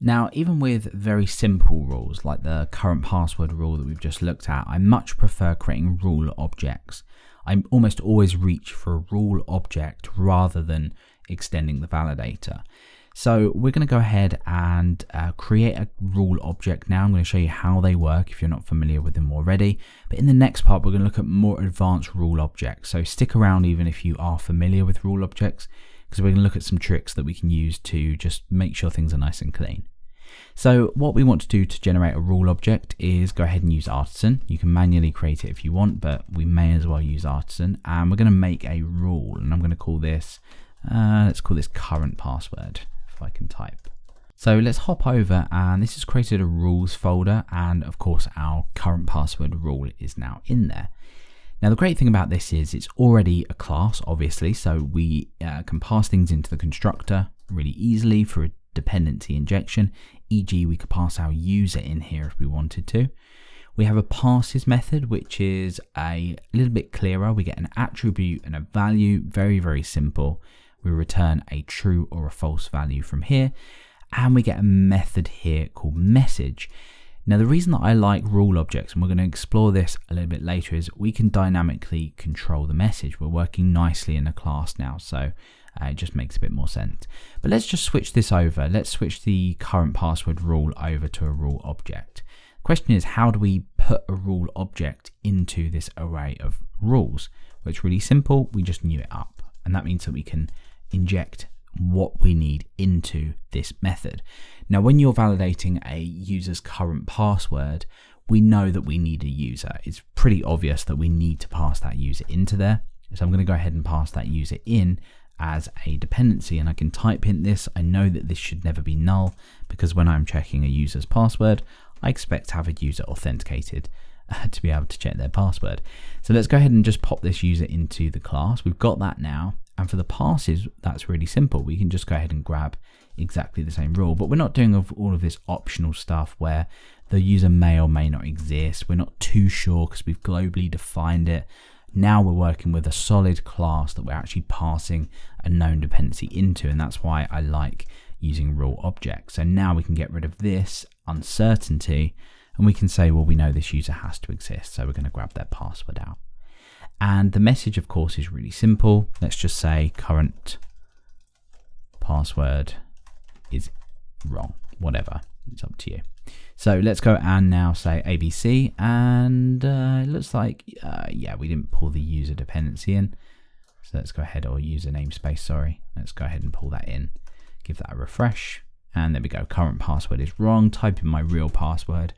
Now, even with very simple rules like the current password rule that we've just looked at, I much prefer creating rule objects. I almost always reach for a rule object rather than extending the validator. So we're going to go ahead and uh, create a rule object now. I'm going to show you how they work if you're not familiar with them already. But in the next part, we're going to look at more advanced rule objects. So stick around even if you are familiar with rule objects, because we're going to look at some tricks that we can use to just make sure things are nice and clean. So what we want to do to generate a rule object is go ahead and use Artisan. You can manually create it if you want, but we may as well use Artisan. And we're going to make a rule, and I'm going to call this, uh, let's call this current password, if I can type. So let's hop over and this has created a rules folder and of course our current password rule is now in there. Now the great thing about this is it's already a class obviously so we uh, can pass things into the constructor really easily for a dependency injection e.g. we could pass our user in here if we wanted to. We have a passes method, which is a little bit clearer. We get an attribute and a value, very, very simple. We return a true or a false value from here. And we get a method here called message. Now, the reason that I like rule objects, and we're going to explore this a little bit later, is we can dynamically control the message. We're working nicely in a class now, so uh, it just makes a bit more sense. But let's just switch this over. Let's switch the current password rule over to a rule object. Question is, how do we put a rule object into this array of rules? Well, it's really simple. We just new it up. And that means that we can inject what we need into this method. Now, when you're validating a user's current password, we know that we need a user. It's pretty obvious that we need to pass that user into there. So I'm going to go ahead and pass that user in as a dependency and I can type in this. I know that this should never be null because when I'm checking a user's password, I expect to have a user authenticated to be able to check their password. So let's go ahead and just pop this user into the class. We've got that now. And for the passes, that's really simple. We can just go ahead and grab exactly the same rule, but we're not doing all of this optional stuff where the user may or may not exist. We're not too sure because we've globally defined it. Now we're working with a solid class that we're actually passing a known dependency into, and that's why I like using rule objects. So now we can get rid of this uncertainty and we can say, well, we know this user has to exist, so we're going to grab their password out. And the message, of course, is really simple. Let's just say current password is wrong, whatever. It's up to you. So let's go and now say ABC, and uh, it looks like, uh, yeah, we didn't pull the user dependency in. So let's go ahead, or user namespace, sorry. Let's go ahead and pull that in. Give that a refresh. And there we go, current password is wrong. Type in my real password,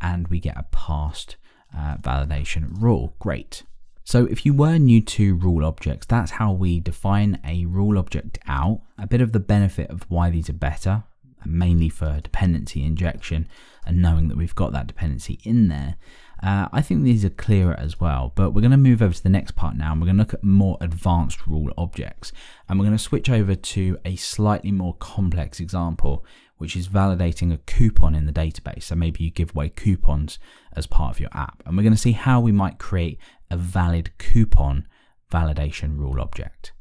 and we get a passed uh, validation rule. Great. So if you were new to rule objects, that's how we define a rule object out. A bit of the benefit of why these are better, mainly for dependency injection and knowing that we've got that dependency in there. Uh, I think these are clearer as well, but we're going to move over to the next part now and we're going to look at more advanced rule objects. And we're going to switch over to a slightly more complex example, which is validating a coupon in the database. So maybe you give away coupons as part of your app. And we're going to see how we might create a valid coupon validation rule object.